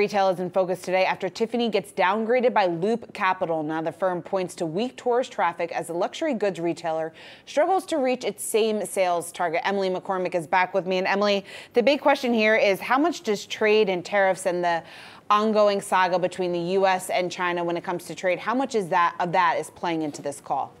retail is in focus today after Tiffany gets downgraded by Loop Capital. Now the firm points to weak tourist traffic as the luxury goods retailer struggles to reach its same sales target. Emily McCormick is back with me. And Emily, the big question here is how much does trade and tariffs and the ongoing saga between the U.S. and China when it comes to trade, how much is that of that is playing into this call?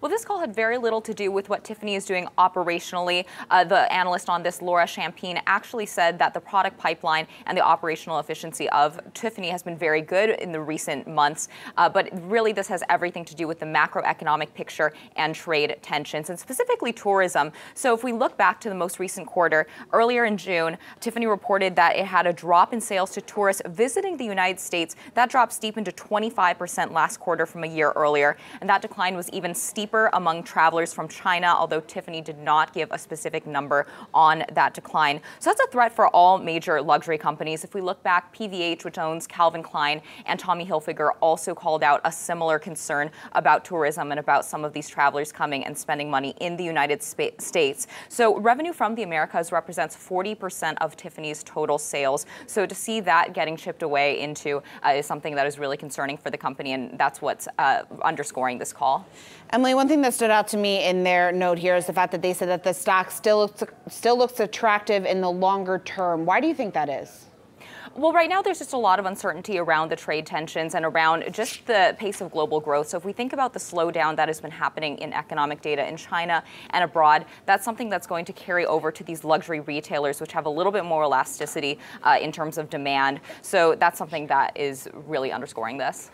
Well, this call had very little to do with what Tiffany is doing operationally. Uh, the analyst on this, Laura Champine, actually said that the product pipeline and the operational efficiency of Tiffany has been very good in the recent months. Uh, but really, this has everything to do with the macroeconomic picture and trade tensions, and specifically tourism. So, if we look back to the most recent quarter, earlier in June, Tiffany reported that it had a drop in sales to tourists visiting the United States. That drop steepened to 25% last quarter from a year earlier, and that decline was even steeper among travelers from China, although Tiffany did not give a specific number on that decline. So that's a threat for all major luxury companies. If we look back, PVH, which owns Calvin Klein and Tommy Hilfiger, also called out a similar concern about tourism and about some of these travelers coming and spending money in the United States. So revenue from the Americas represents 40% of Tiffany's total sales. So to see that getting chipped away into uh, is something that is really concerning for the company, and that's what's uh, underscoring this call. Emily, one thing that stood out to me in their note here is the fact that they said that the stock still looks, still looks attractive in the longer term. Why do you think that is? Well, right now there's just a lot of uncertainty around the trade tensions and around just the pace of global growth. So if we think about the slowdown that has been happening in economic data in China and abroad, that's something that's going to carry over to these luxury retailers, which have a little bit more elasticity uh, in terms of demand. So that's something that is really underscoring this.